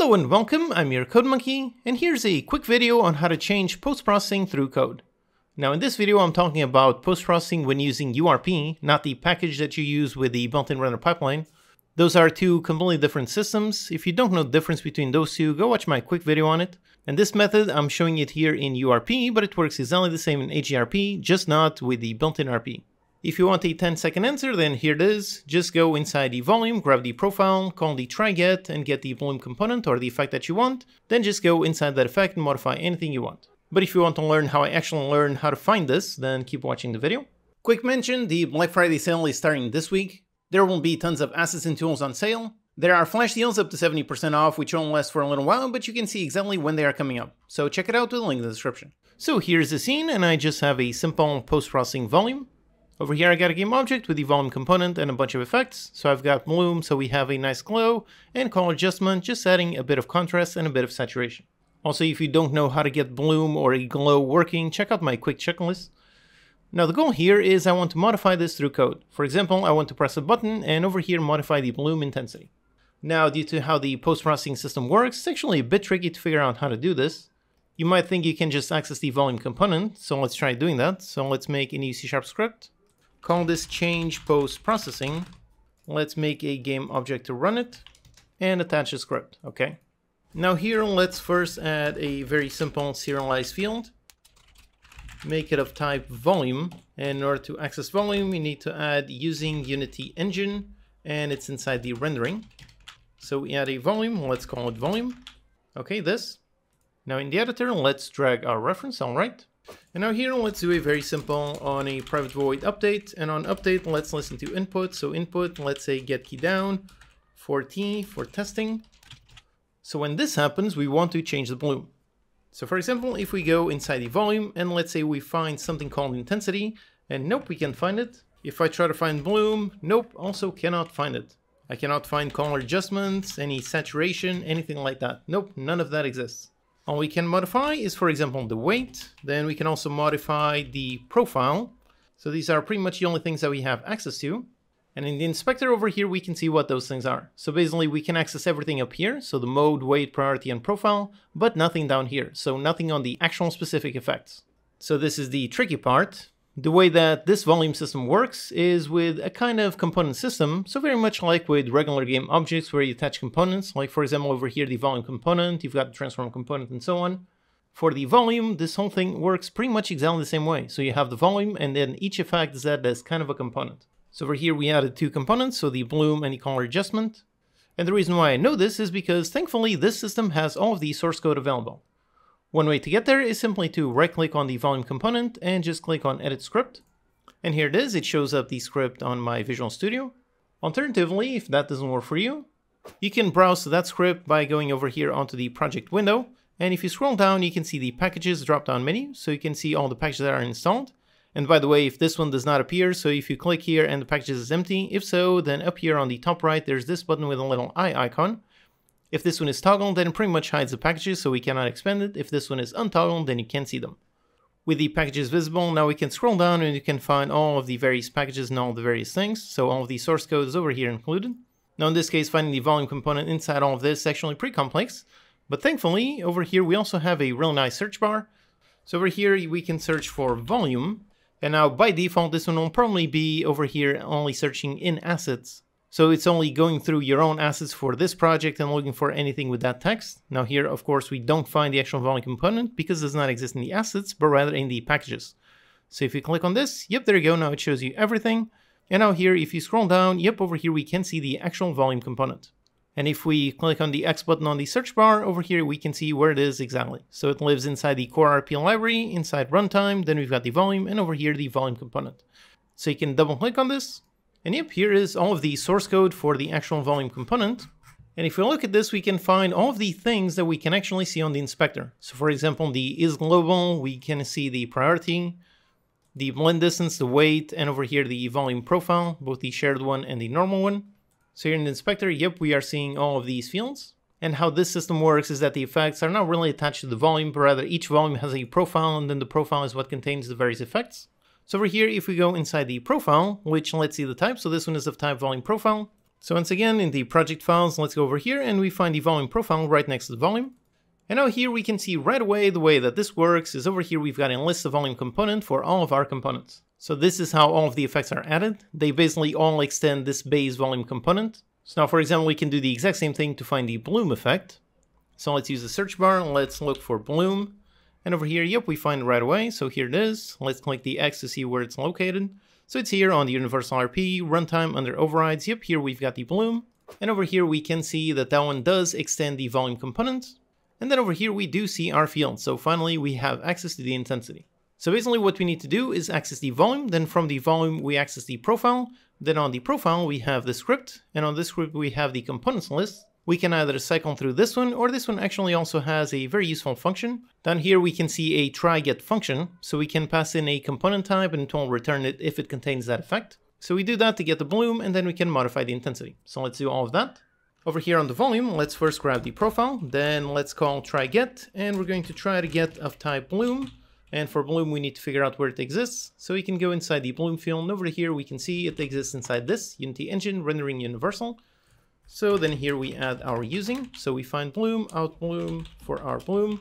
Hello and welcome, I'm your Code Monkey, and here's a quick video on how to change post-processing through code. Now in this video I'm talking about post-processing when using URP, not the package that you use with the built-in render pipeline. Those are two completely different systems. If you don't know the difference between those two, go watch my quick video on it. And this method, I'm showing it here in URP, but it works exactly the same in HDRP, just not with the built-in RP. If you want a 10 second answer, then here it is. Just go inside the volume, grab the profile, call the try get, and get the bloom component or the effect that you want. Then just go inside that effect and modify anything you want. But if you want to learn how I actually learn how to find this, then keep watching the video. Quick mention, the Black Friday sale is starting this week. There will be tons of assets and tools on sale. There are flash deals up to 70% off, which won't last for a little while, but you can see exactly when they are coming up. So check it out with the link in the description. So here's the scene, and I just have a simple post-processing volume. Over here I got a game object with the volume component and a bunch of effects. So I've got bloom, so we have a nice glow, and color adjustment, just adding a bit of contrast and a bit of saturation. Also, if you don't know how to get bloom or a glow working, check out my quick checklist. Now the goal here is I want to modify this through code. For example, I want to press a button and over here modify the bloom intensity. Now, due to how the post-processing system works, it's actually a bit tricky to figure out how to do this. You might think you can just access the volume component, so let's try doing that. So let's make a new C-sharp script call this change post processing. Let's make a game object to run it and attach a script, okay? Now here, let's first add a very simple serialized field. Make it of type volume. And in order to access volume, we need to add using Unity engine and it's inside the rendering. So we add a volume, let's call it volume. Okay, this. Now in the editor, let's drag our reference, all right. And now here, let's do a very simple on a private void update. And on update, let's listen to input. So input, let's say get key down for T for testing. So when this happens, we want to change the bloom. So for example, if we go inside the volume and let's say we find something called intensity and nope, we can't find it. If I try to find bloom, nope, also cannot find it. I cannot find color adjustments, any saturation, anything like that. Nope, none of that exists. All we can modify is, for example, the weight. Then we can also modify the profile. So these are pretty much the only things that we have access to. And in the inspector over here, we can see what those things are. So basically, we can access everything up here. So the mode, weight, priority, and profile, but nothing down here. So nothing on the actual specific effects. So this is the tricky part. The way that this volume system works is with a kind of component system, so very much like with regular game objects where you attach components, like for example over here the volume component, you've got the transform component and so on. For the volume, this whole thing works pretty much exactly the same way. So you have the volume and then each effect is added as kind of a component. So over here we added two components, so the bloom and the color adjustment. And the reason why I know this is because thankfully this system has all of the source code available. One way to get there is simply to right click on the volume component and just click on edit script. And here it is, it shows up the script on my Visual Studio. Alternatively, if that doesn't work for you, you can browse that script by going over here onto the project window. And if you scroll down, you can see the packages drop down menu. So you can see all the packages that are installed. And by the way, if this one does not appear, so if you click here and the packages is empty, if so, then up here on the top right, there's this button with a little eye icon. If this one is toggled, then it pretty much hides the packages, so we cannot expand it. If this one is untoggled, then you can see them. With the packages visible, now we can scroll down and you can find all of the various packages and all the various things. So all of the source code is over here included. Now in this case, finding the volume component inside all of this is actually pretty complex. But thankfully, over here we also have a really nice search bar. So over here we can search for volume. And now by default, this one will probably be over here only searching in assets. So it's only going through your own assets for this project and looking for anything with that text. Now here, of course, we don't find the actual volume component because it does not exist in the assets, but rather in the packages. So if you click on this, yep, there you go. Now it shows you everything. And now here, if you scroll down, yep, over here, we can see the actual volume component. And if we click on the X button on the search bar over here, we can see where it is exactly. So it lives inside the core RP library, inside runtime, then we've got the volume, and over here, the volume component. So you can double click on this, and yep, here is all of the source code for the actual volume component. And if we look at this, we can find all of the things that we can actually see on the inspector. So for example, the is global, we can see the priority, the blend distance, the weight, and over here the volume profile, both the shared one and the normal one. So here in the inspector, yep, we are seeing all of these fields. And how this system works is that the effects are not really attached to the volume, but rather each volume has a profile, and then the profile is what contains the various effects. So over here, if we go inside the profile, which let's see the type, so this one is of type volume profile, So once again, in the project files, let's go over here and we find the volume profile right next to the volume. And now here we can see right away the way that this works is over here we've got a list of volume component for all of our components. So this is how all of the effects are added. They basically all extend this base volume component. So now for example we can do the exact same thing to find the bloom effect. So let's use the search bar, let's look for bloom. And over here, yep, we find it right away. So here it is. Let's click the X to see where it's located. So it's here on the Universal RP, runtime under overrides. Yep, here we've got the bloom. And over here we can see that that one does extend the volume component. And then over here we do see our field. So finally we have access to the intensity. So basically what we need to do is access the volume, then from the volume we access the profile, then on the profile we have the script, and on this script we have the components list. We can either cycle through this one, or this one actually also has a very useful function. Down here we can see a try get function, so we can pass in a component type and it will return it if it contains that effect. So we do that to get the bloom, and then we can modify the intensity. So let's do all of that. Over here on the volume, let's first grab the profile, then let's call try get, and we're going to try to get of type bloom. And for bloom, we need to figure out where it exists. So we can go inside the bloom field, and over here we can see it exists inside this Unity engine rendering universal. So then here we add our using. So we find bloom, out bloom for our bloom.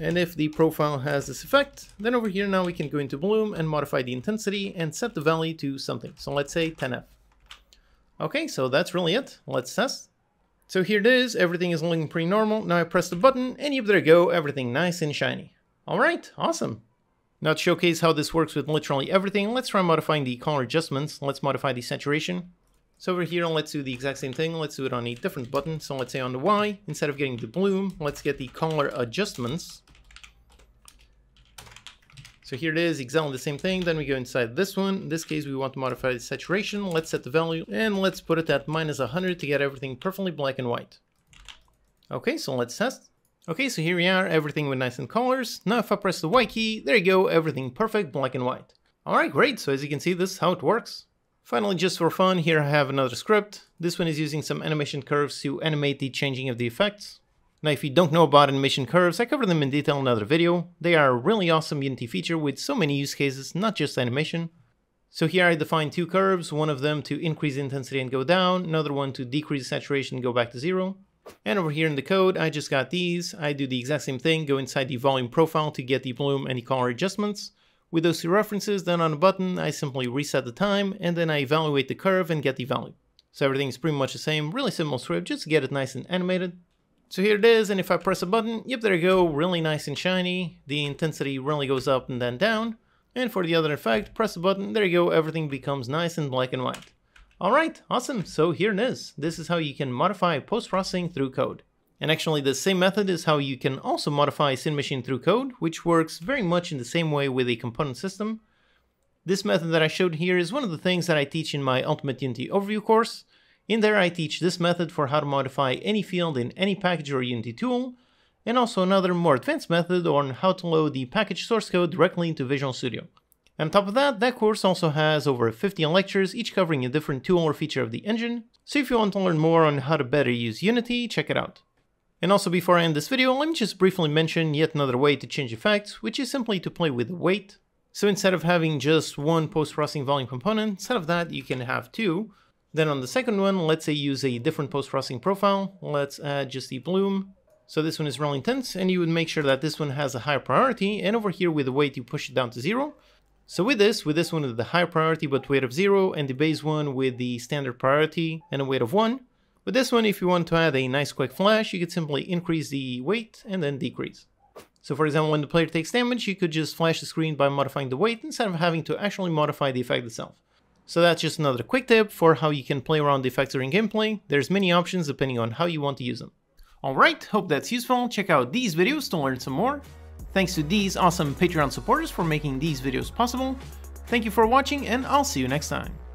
And if the profile has this effect, then over here now we can go into bloom and modify the intensity and set the value to something. So let's say 10F. Okay, so that's really it. Let's test. So here it is, everything is looking pretty normal. Now I press the button and yep, there you go, everything nice and shiny. All right, awesome. Now to showcase how this works with literally everything, let's try modifying the color adjustments. Let's modify the saturation. So over here, let's do the exact same thing. Let's do it on a different button. So let's say on the Y, instead of getting the bloom, let's get the color adjustments. So here it is, exactly the same thing. Then we go inside this one. In this case, we want to modify the saturation. Let's set the value and let's put it at minus 100 to get everything perfectly black and white. Okay, so let's test. Okay, so here we are, everything with nice and colors. Now if I press the Y key, there you go, everything perfect, black and white. Alright, great, so as you can see, this is how it works. Finally, just for fun, here I have another script. This one is using some animation curves to animate the changing of the effects. Now, if you don't know about animation curves, I covered them in detail in another video. They are a really awesome Unity feature with so many use cases, not just animation. So here I define two curves, one of them to increase intensity and go down, another one to decrease saturation and go back to zero. And over here in the code, I just got these. I do the exact same thing, go inside the volume profile to get the bloom and the color adjustments. With those two references, then on a button, I simply reset the time, and then I evaluate the curve and get the value. So everything is pretty much the same, really simple script, just to get it nice and animated. So here it is, and if I press a button, yep, there you go, really nice and shiny. The intensity really goes up and then down. And for the other effect, press a button, there you go, everything becomes nice and black and white. Alright, awesome, so here it is. This is how you can modify post-processing through code. And actually the same method is how you can also modify Cinemachine through code, which works very much in the same way with a component system. This method that I showed here is one of the things that I teach in my Ultimate Unity Overview course. In there I teach this method for how to modify any field in any package or Unity tool, and also another more advanced method on how to load the package source code directly into Visual Studio. On top of that, that course also has over 50 lectures, each covering a different tool or feature of the engine, so if you want to learn more on how to better use Unity, check it out. And also before I end this video, let me just briefly mention yet another way to change effects, which is simply to play with the weight. So instead of having just one post-processing volume component, instead of that you can have two. Then on the second one, let's say use a different post-processing profile. Let's add just the bloom. So this one is really intense, and you would make sure that this one has a higher priority, and over here with the weight you push it down to zero. So with this, with this one with the higher priority but weight of zero, and the base one with the standard priority and a weight of one, with this one, if you want to add a nice quick flash, you could simply increase the weight and then decrease. So for example, when the player takes damage, you could just flash the screen by modifying the weight instead of having to actually modify the effect itself. So that's just another quick tip for how you can play around the effects during gameplay. There's many options depending on how you want to use them. Alright, hope that's useful. Check out these videos to learn some more. Thanks to these awesome Patreon supporters for making these videos possible. Thank you for watching and I'll see you next time.